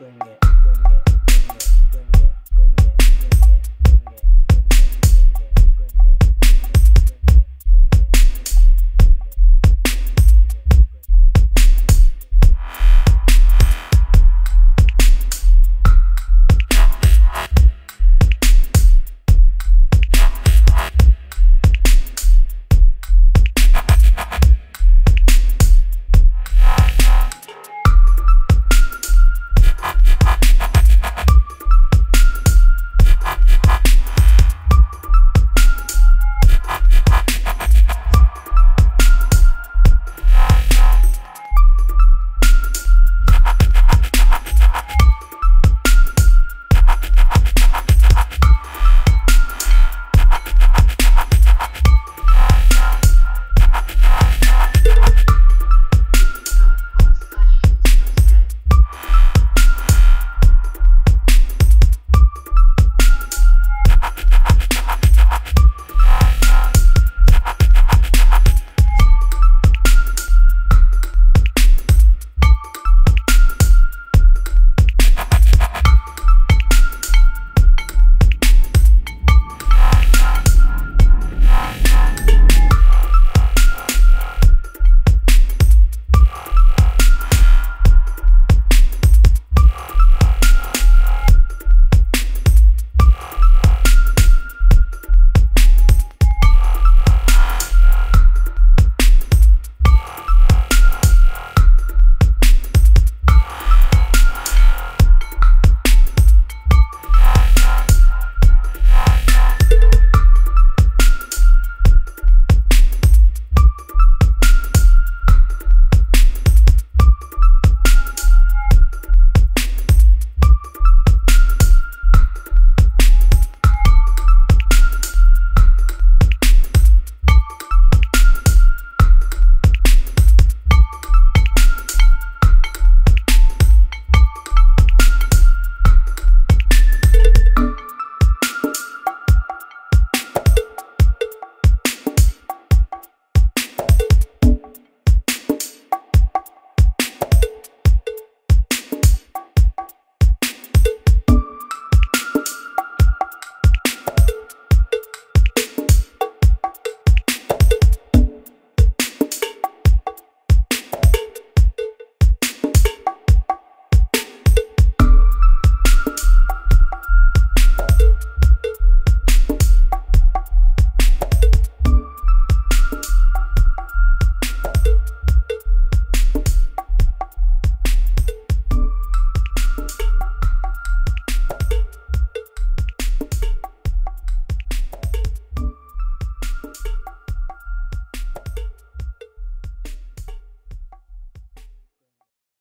doing it.